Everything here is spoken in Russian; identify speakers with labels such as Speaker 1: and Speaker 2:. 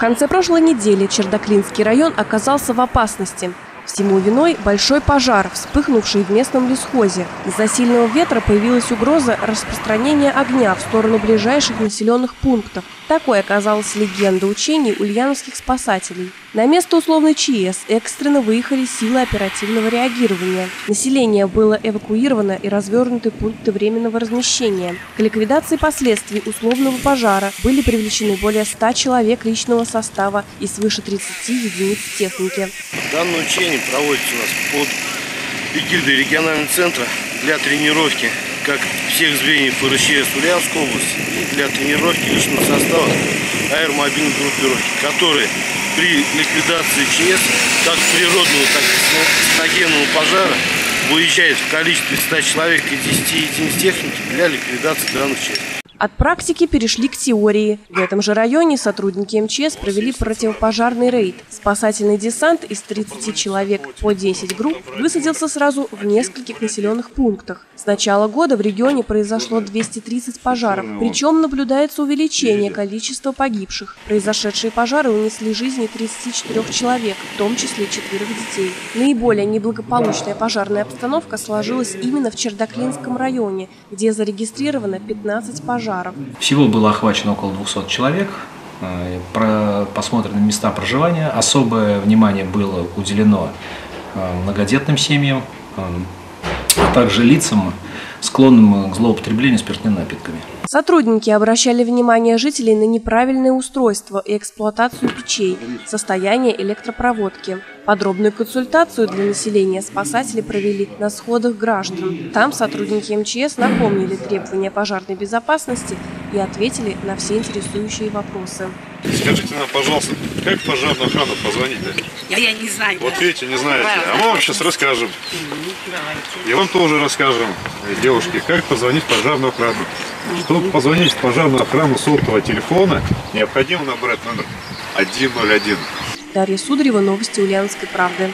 Speaker 1: конце прошлой недели Чердаклинский район оказался в опасности. Всему виной большой пожар, вспыхнувший в местном лесхозе. Из-за сильного ветра появилась угроза распространения огня в сторону ближайших населенных пунктов. Такой оказалась легенда учений ульяновских спасателей. На место условной ЧС экстренно выехали силы оперативного реагирования. Население было эвакуировано и развернуты пункты временного размещения. К ликвидации последствий условного пожара были привлечены более 100 человек личного состава и свыше 30 единиц техники.
Speaker 2: Данное учение проводится у нас под эгидой регионального центра для тренировки как всех звеньев РСЧС Ульяновской области и для тренировки личного состава аэромобильной группировки, которые при ликвидации ЧС как природного, так и техногенного пожара выезжает в количестве 100 человек и 10 единиц техники для ликвидации данных ЧС.
Speaker 1: От практики перешли к теории. В этом же районе сотрудники МЧС провели противопожарный рейд. Спасательный десант из 30 человек по 10 групп высадился сразу в нескольких населенных пунктах. С начала года в регионе произошло 230 пожаров, причем наблюдается увеличение количества погибших. Произошедшие пожары унесли жизни 34 человек, в том числе четверых детей. Наиболее неблагополучная пожарная обстановка сложилась именно в Чердаклинском районе, где зарегистрировано 15 пожаров пожаров.
Speaker 3: Всего было охвачено около 200 человек. Э, посмотрены места проживания. Особое внимание было уделено э, многодетным семьям, э, а также лицам, склонным к злоупотреблению спиртными напитками.
Speaker 1: Сотрудники обращали внимание жителей на неправильное устройство и эксплуатацию печей, состояние электропроводки. Подробную консультацию для населения спасатели провели на сходах граждан. Там сотрудники МЧС напомнили требования пожарной безопасности и ответили на все интересующие вопросы.
Speaker 4: Скажите нам, пожалуйста, как пожарную охрану позвонить-то?
Speaker 5: Я, я не знаю.
Speaker 4: Вот видите, не знаете. А мы вам сейчас расскажем. И вам тоже расскажем, девушки, как позвонить в пожарную охрану. Чтобы позвонить в пожарную охрану сотового телефона, необходимо набрать номер 101.
Speaker 1: Дарья Сударева, новости Ульяновской правды.